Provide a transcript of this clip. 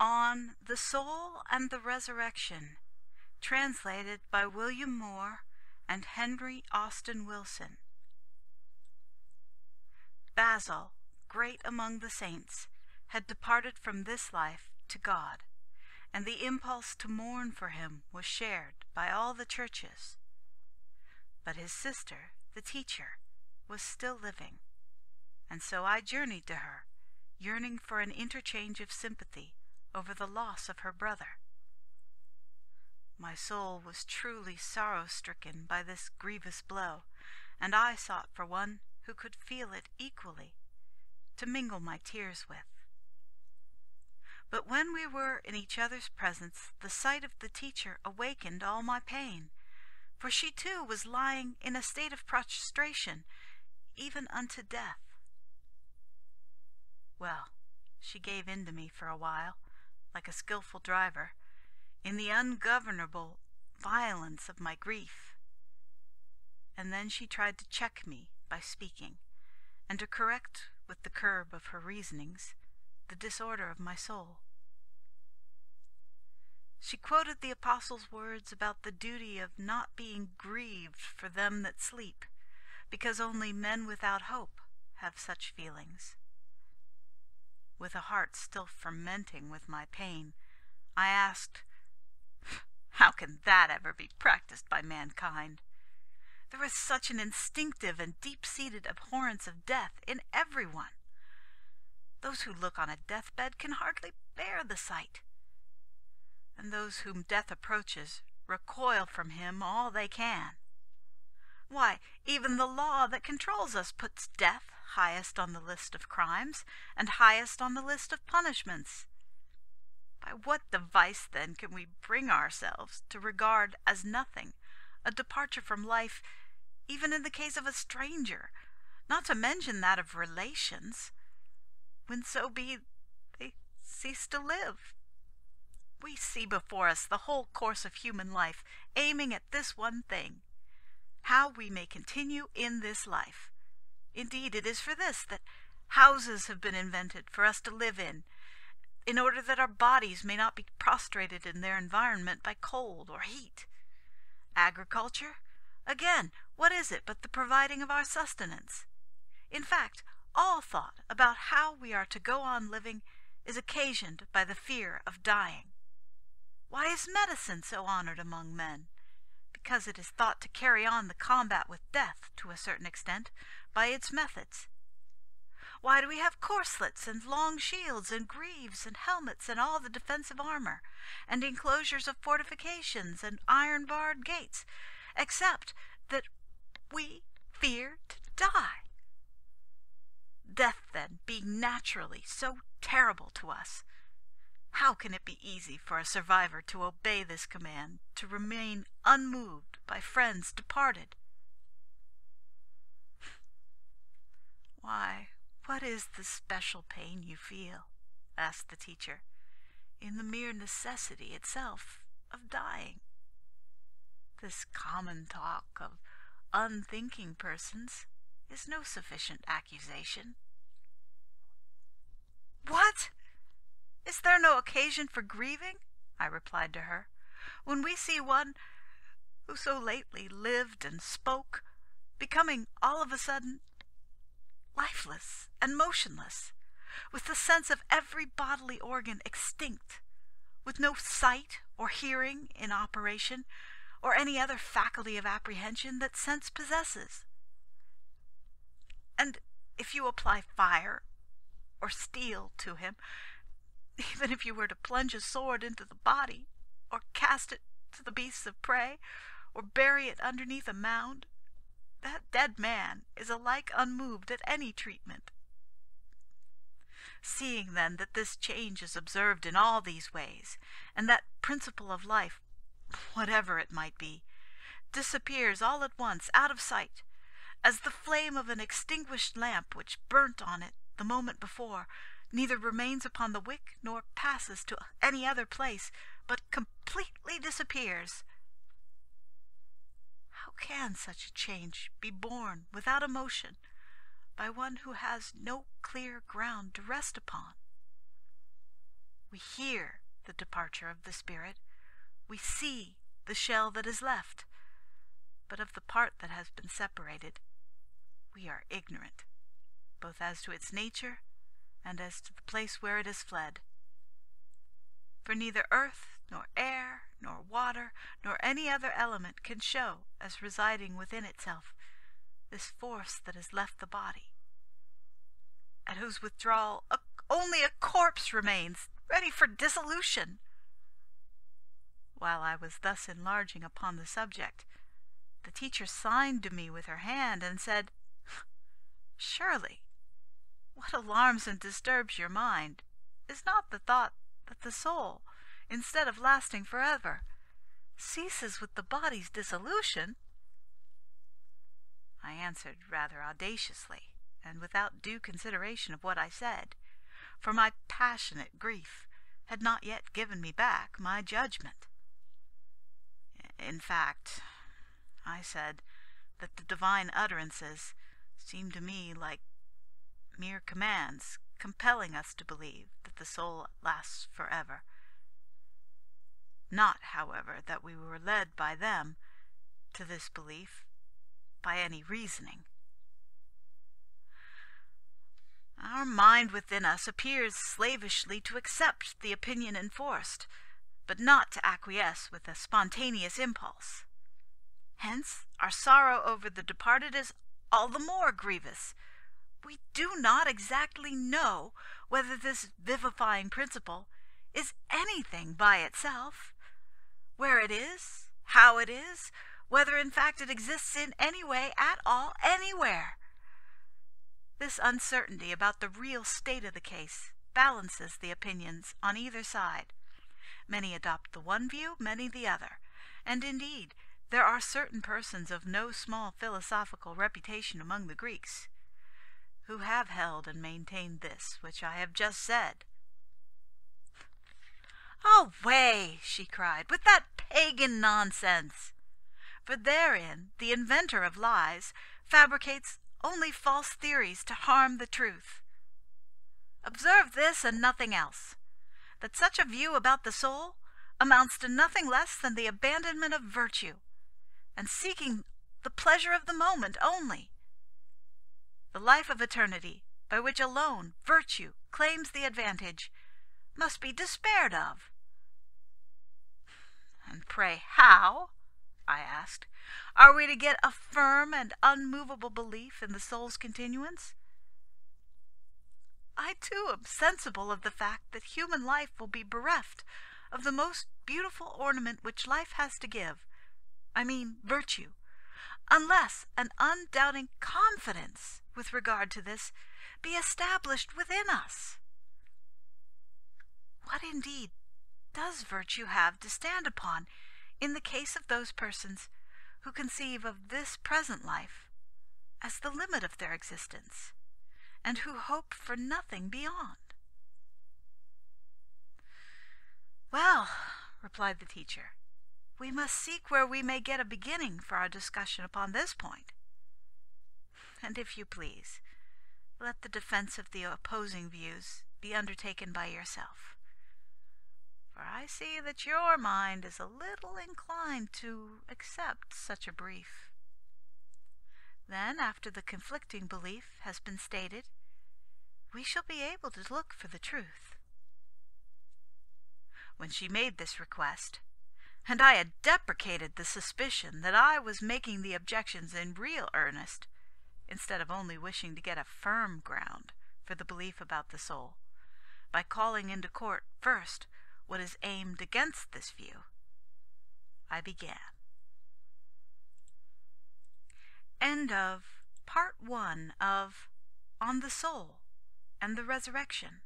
On the Soul and the Resurrection, translated by William Moore and Henry Austin Wilson. Basil, great among the saints, had departed from this life to God, and the impulse to mourn for him was shared by all the churches. But his sister, the teacher, was still living, and so I journeyed to her, yearning for an interchange of sympathy over the loss of her brother. My soul was truly sorrow stricken by this grievous blow, and I sought for one who could feel it equally, to mingle my tears with. But when we were in each other's presence, the sight of the teacher awakened all my pain, for she too was lying in a state of prostration, even unto death. Well, she gave in to me for a while, like a skilful driver, in the ungovernable violence of my grief. And then she tried to check me by speaking, and to correct with the curb of her reasonings the disorder of my soul. She quoted the Apostle's words about the duty of not being grieved for them that sleep, because only men without hope have such feelings. With a heart still fermenting with my pain, I asked, How can that ever be practiced by mankind? There is such an instinctive and deep-seated abhorrence of death in every one. Those who look on a deathbed can hardly bear the sight, and those whom death approaches recoil from him all they can. Why, even the law that controls us puts death highest on the list of crimes and highest on the list of punishments. By what device, then, can we bring ourselves to regard as nothing a departure from life, even in the case of a stranger, not to mention that of relations, when so be they cease to live? We see before us the whole course of human life, aiming at this one thing how we may continue in this life. Indeed, it is for this that houses have been invented for us to live in, in order that our bodies may not be prostrated in their environment by cold or heat. Agriculture, again, what is it but the providing of our sustenance? In fact, all thought about how we are to go on living is occasioned by the fear of dying. Why is medicine so honored among men? Because it is thought to carry on the combat with death, to a certain extent, by its methods. Why do we have corslets and long shields and greaves and helmets and all the defensive armor, and enclosures of fortifications and iron-barred gates, except that we fear to die? Death, then, being naturally so terrible to us, how can it be easy for a survivor to obey this command, to remain unmoved by friends departed? Why, what is the special pain you feel? asked the teacher. In the mere necessity itself of dying. This common talk of unthinking persons is no sufficient accusation. What? Is there no occasion for grieving? I replied to her, when we see one who so lately lived and spoke, becoming all of a sudden lifeless and motionless, with the sense of every bodily organ extinct, with no sight or hearing in operation, or any other faculty of apprehension that sense possesses. And if you apply fire or steel to him, even if you were to plunge a sword into the body, or cast it to the beasts of prey, or bury it underneath a mound, that dead man is alike unmoved at any treatment. Seeing, then, that this change is observed in all these ways, and that principle of life, whatever it might be, disappears all at once out of sight, as the flame of an extinguished lamp which burnt on it the moment before, neither remains upon the wick nor passes to any other place, but completely disappears, can such a change be borne without emotion by one who has no clear ground to rest upon? We hear the departure of the spirit. We see the shell that is left. But of the part that has been separated, we are ignorant, both as to its nature and as to the place where it has fled. For neither earth, nor air, nor water, nor any other element can show as residing within itself this force that has left the body, at whose withdrawal a, only a corpse remains, ready for dissolution. While I was thus enlarging upon the subject, the teacher signed to me with her hand and said, Surely, what alarms and disturbs your mind is not the thought that the soul, instead of lasting forever, ceases with the body's dissolution? I answered rather audaciously, and without due consideration of what I said, for my passionate grief had not yet given me back my judgment. In fact, I said that the divine utterances seemed to me like mere commands compelling us to believe that the soul lasts forever. Not, however, that we were led by them to this belief by any reasoning. Our mind within us appears slavishly to accept the opinion enforced, but not to acquiesce with a spontaneous impulse. Hence, our sorrow over the departed is all the more grievous. We do not exactly know whether this vivifying principle is anything by itself, where it is, how it is, whether in fact it exists in any way at all anywhere. This uncertainty about the real state of the case balances the opinions on either side. Many adopt the one view, many the other. And indeed, there are certain persons of no small philosophical reputation among the Greeks, who have held and maintained this which I have just said. Away, she cried, with that pagan nonsense! For therein the inventor of lies fabricates only false theories to harm the truth. Observe this and nothing else that such a view about the soul amounts to nothing less than the abandonment of virtue, and seeking the pleasure of the moment only. The life of eternity, by which alone virtue claims the advantage, must be despaired of. And pray how, I asked, are we to get a firm and unmovable belief in the soul's continuance? I too am sensible of the fact that human life will be bereft of the most beautiful ornament which life has to give, I mean virtue, unless an undoubting confidence with regard to this be established within us. What indeed does virtue have to stand upon in the case of those persons who conceive of this present life as the limit of their existence? and who hope for nothing beyond. Well, replied the teacher, we must seek where we may get a beginning for our discussion upon this point. And if you please, let the defense of the opposing views be undertaken by yourself. For I see that your mind is a little inclined to accept such a brief. Then, after the conflicting belief has been stated, we shall be able to look for the truth. When she made this request, and I had deprecated the suspicion that I was making the objections in real earnest, instead of only wishing to get a firm ground for the belief about the soul, by calling into court first what is aimed against this view, I began. End of part one of On the Soul and the Resurrection.